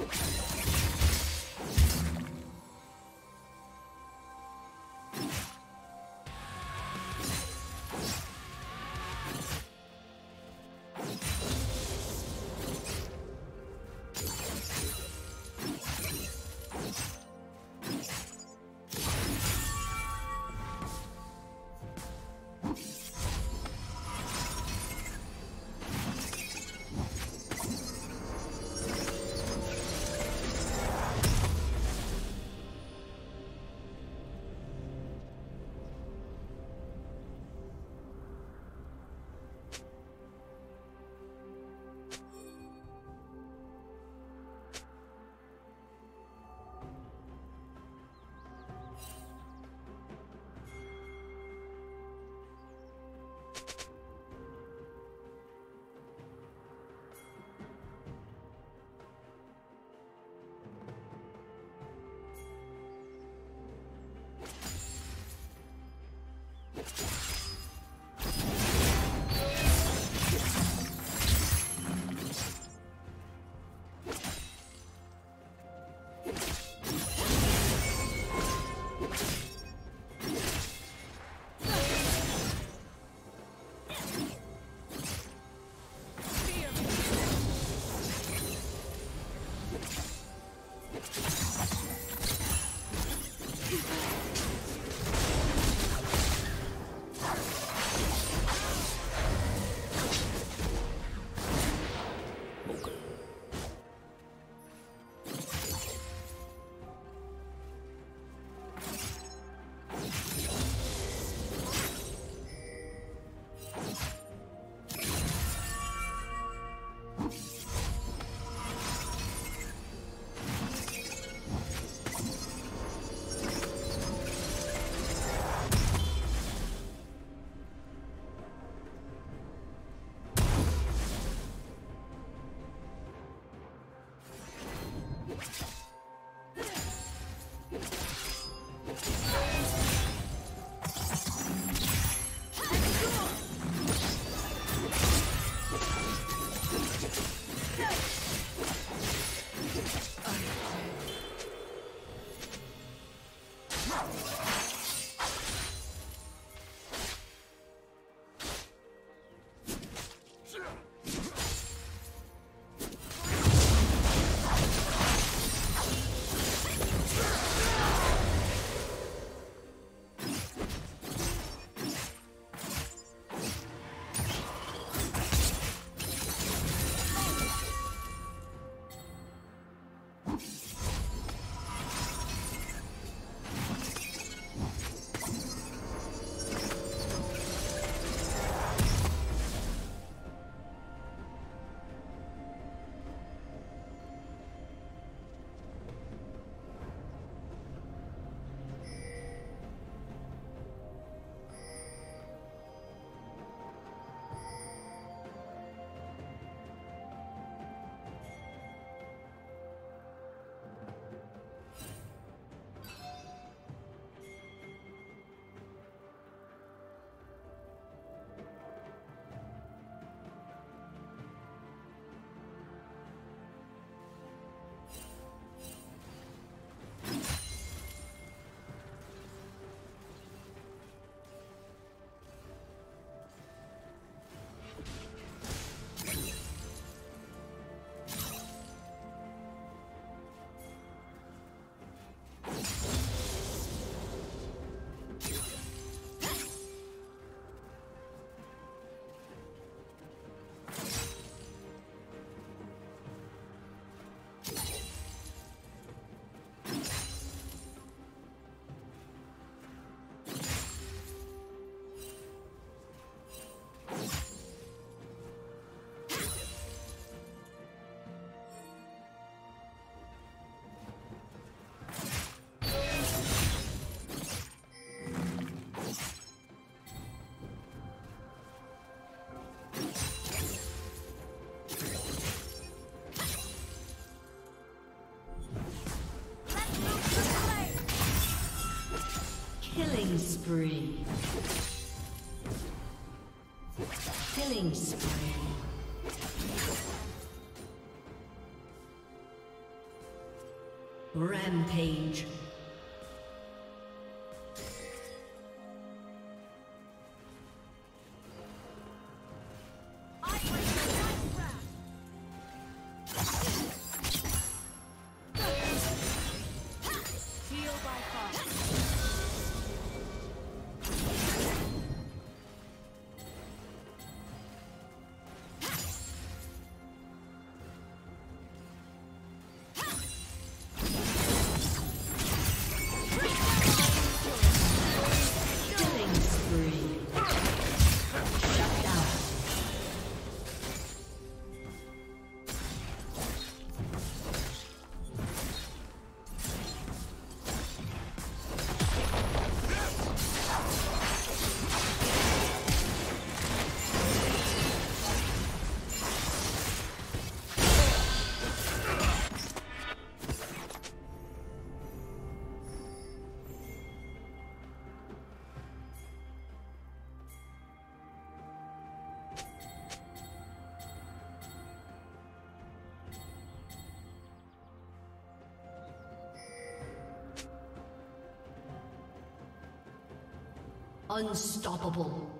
Okay. Spree. Killing spree. Rampage. Unstoppable.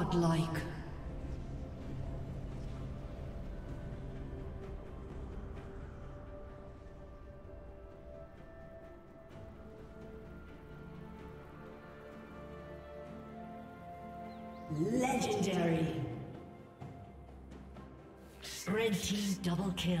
Godlike. Legendary. Red team double kill.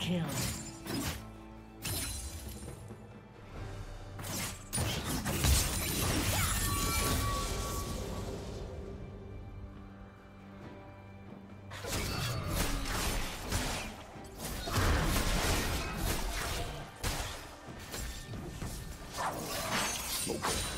kill. Smoke.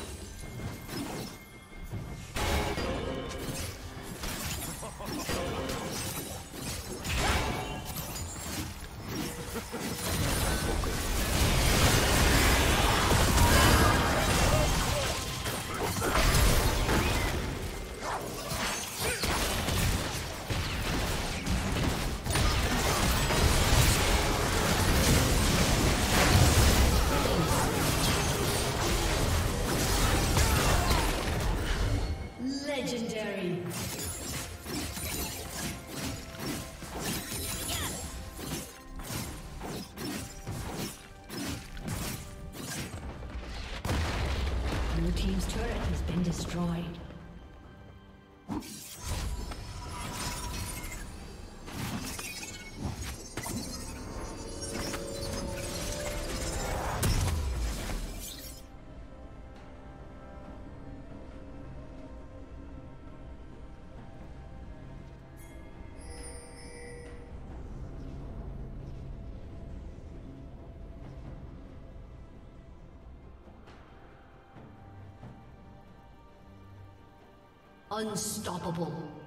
Unstoppable.